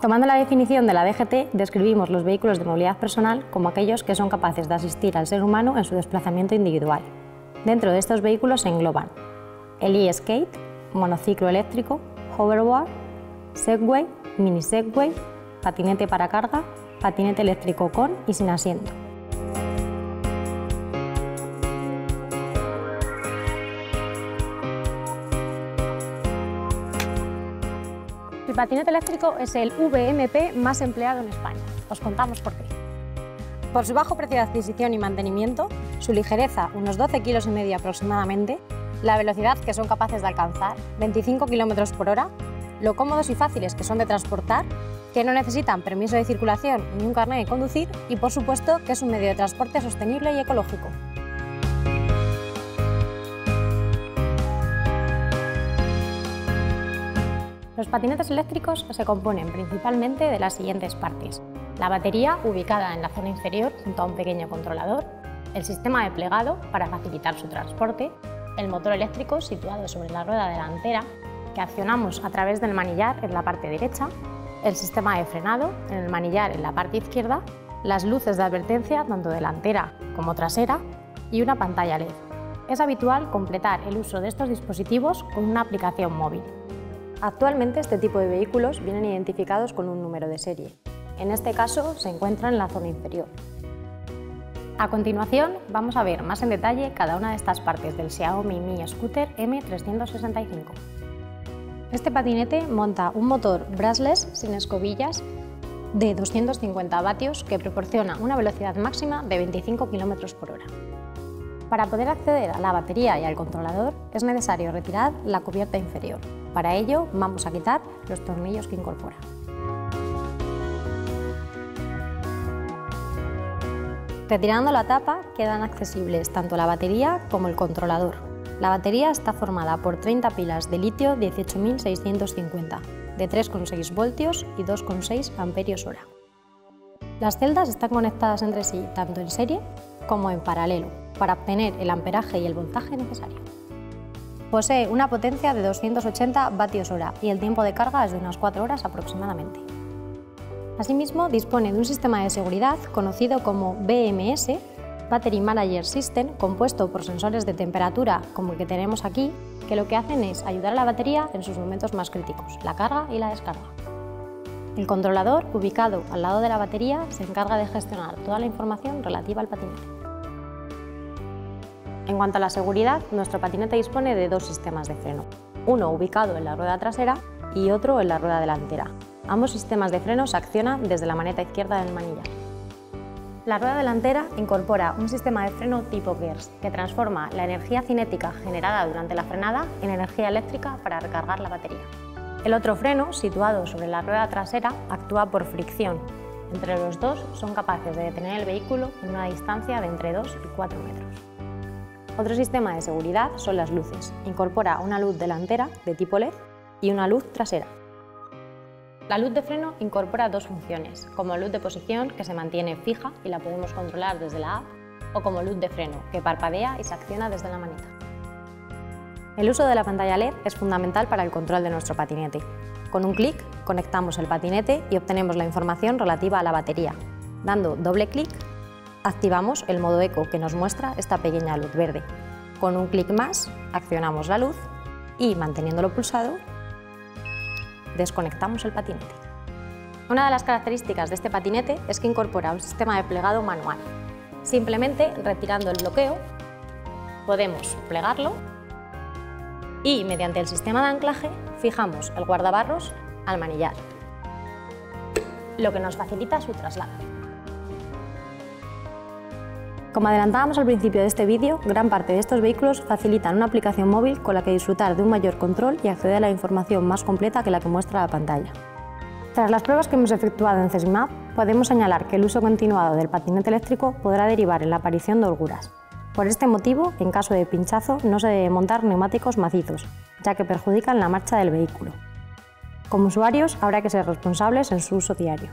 Tomando la definición de la DGT, describimos los vehículos de movilidad personal como aquellos que son capaces de asistir al ser humano en su desplazamiento individual. Dentro de estos vehículos se engloban el e-skate, monociclo eléctrico, hoverboard, segway, mini segway, patinete para carga, patinete eléctrico con y sin asiento. El patinete eléctrico es el VMP más empleado en España. Os contamos por qué. Por su bajo precio de adquisición y mantenimiento, su ligereza, unos 12 kilos y medio aproximadamente, la velocidad que son capaces de alcanzar, 25 km por hora, lo cómodos y fáciles que son de transportar, que no necesitan permiso de circulación ni un carnet de conducir y, por supuesto, que es un medio de transporte sostenible y ecológico. Los patinetes eléctricos se componen principalmente de las siguientes partes. La batería, ubicada en la zona inferior junto a un pequeño controlador, el sistema de plegado para facilitar su transporte, el motor eléctrico situado sobre la rueda delantera que accionamos a través del manillar en la parte derecha, el sistema de frenado en el manillar en la parte izquierda, las luces de advertencia tanto delantera como trasera y una pantalla LED. Es habitual completar el uso de estos dispositivos con una aplicación móvil. Actualmente este tipo de vehículos vienen identificados con un número de serie. En este caso se encuentra en la zona inferior. A continuación vamos a ver más en detalle cada una de estas partes del Xiaomi Mi Scooter M365. Este patinete monta un motor brushless sin escobillas de 250 vatios que proporciona una velocidad máxima de 25 km por hora. Para poder acceder a la batería y al controlador es necesario retirar la cubierta inferior. Para ello vamos a quitar los tornillos que incorpora. Retirando la tapa quedan accesibles tanto la batería como el controlador. La batería está formada por 30 pilas de litio 18650 de 3,6 voltios y 2,6 amperios hora. Las celdas están conectadas entre sí tanto en serie como en paralelo para obtener el amperaje y el voltaje necesario. Posee una potencia de 280 vatios hora y el tiempo de carga es de unas 4 horas aproximadamente. Asimismo, dispone de un sistema de seguridad conocido como BMS, Battery Manager System, compuesto por sensores de temperatura como el que tenemos aquí, que lo que hacen es ayudar a la batería en sus momentos más críticos, la carga y la descarga. El controlador, ubicado al lado de la batería, se encarga de gestionar toda la información relativa al patinete. En cuanto a la seguridad, nuestro patinete dispone de dos sistemas de freno, uno ubicado en la rueda trasera y otro en la rueda delantera. Ambos sistemas de freno se accionan desde la maneta izquierda del manillar. La rueda delantera incorpora un sistema de freno tipo GERS que transforma la energía cinética generada durante la frenada en energía eléctrica para recargar la batería. El otro freno, situado sobre la rueda trasera, actúa por fricción. Entre los dos son capaces de detener el vehículo en una distancia de entre 2 y 4 metros. Otro sistema de seguridad son las luces. Incorpora una luz delantera de tipo LED y una luz trasera. La luz de freno incorpora dos funciones, como luz de posición que se mantiene fija y la podemos controlar desde la app, o como luz de freno que parpadea y se acciona desde la manita. El uso de la pantalla LED es fundamental para el control de nuestro patinete. Con un clic conectamos el patinete y obtenemos la información relativa a la batería. Dando doble clic activamos el modo eco que nos muestra esta pequeña luz verde. Con un clic más accionamos la luz y manteniéndolo pulsado desconectamos el patinete. Una de las características de este patinete es que incorpora un sistema de plegado manual. Simplemente retirando el bloqueo podemos plegarlo y mediante el sistema de anclaje fijamos el guardabarros al manillar, lo que nos facilita su traslado. Como adelantábamos al principio de este vídeo, gran parte de estos vehículos facilitan una aplicación móvil con la que disfrutar de un mayor control y acceder a la información más completa que la que muestra la pantalla. Tras las pruebas que hemos efectuado en CESMAP, podemos señalar que el uso continuado del patinete eléctrico podrá derivar en la aparición de holguras. Por este motivo, en caso de pinchazo, no se debe montar neumáticos macizos, ya que perjudican la marcha del vehículo. Como usuarios, habrá que ser responsables en su uso diario.